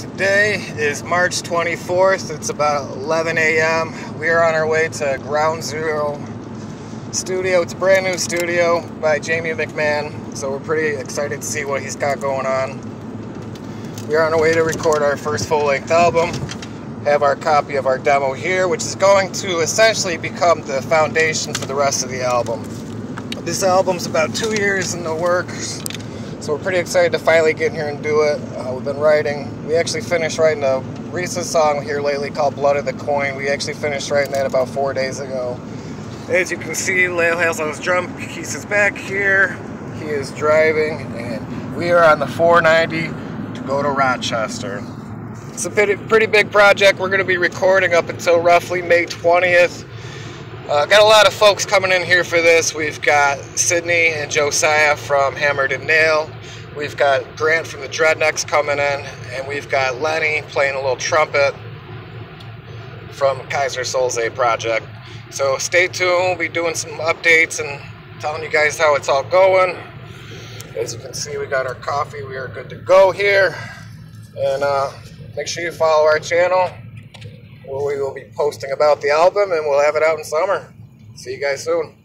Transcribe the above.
Today is March 24th. It's about 11 a.m. We are on our way to Ground Zero Studio. It's a brand new studio by Jamie McMahon, so we're pretty excited to see what he's got going on. We are on our way to record our first full length album. Have our copy of our demo here, which is going to essentially become the foundation for the rest of the album. This album's about two years in the works, so we're pretty excited to finally get here and do it. Uh, we've been writing, we actually finished writing a recent song here lately called Blood of the Coin. We actually finished writing that about four days ago. As you can see, Lale has on his drum pieces back here. He is driving, and we are on the 490 to go to Rochester. It's a pretty, pretty big project. We're going to be recording up until roughly May 20th. Uh, got a lot of folks coming in here for this. We've got Sydney and Josiah from Hammered and Nail. We've got Grant from the Dreadnecks coming in, and we've got Lenny playing a little trumpet from Kaiser Soze project. So stay tuned. We'll be doing some updates and telling you guys how it's all going. As you can see, we got our coffee. We are good to go here. And uh, make sure you follow our channel where we will be posting about the album and we'll have it out in summer. See you guys soon.